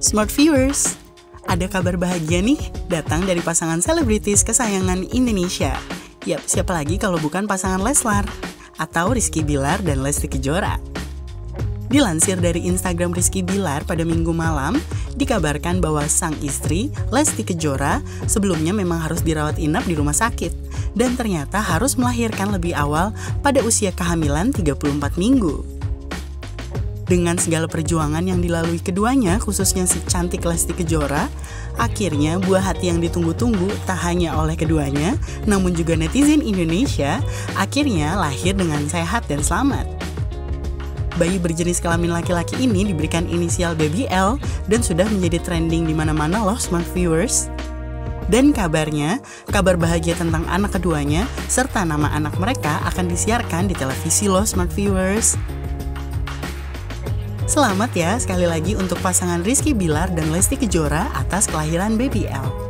Smart viewers, ada kabar bahagia nih datang dari pasangan selebritis kesayangan Indonesia. Yap, siapa lagi kalau bukan pasangan Leslar atau Rizky Bilar dan Lesti Kejora. Dilansir dari Instagram Rizky Bilar pada minggu malam, dikabarkan bahwa sang istri, Lesti Kejora, sebelumnya memang harus dirawat inap di rumah sakit dan ternyata harus melahirkan lebih awal pada usia kehamilan 34 minggu. Dengan segala perjuangan yang dilalui keduanya, khususnya si cantik Lesti Kejora, akhirnya buah hati yang ditunggu-tunggu tak hanya oleh keduanya, namun juga netizen Indonesia, akhirnya lahir dengan sehat dan selamat. Bayi berjenis kelamin laki-laki ini diberikan inisial Baby L dan sudah menjadi trending di mana-mana loh smart viewers. Dan kabarnya, kabar bahagia tentang anak keduanya serta nama anak mereka akan disiarkan di televisi loh smart viewers. Selamat ya sekali lagi untuk pasangan Rizky Bilar dan Lesti Kejora atas kelahiran baby L.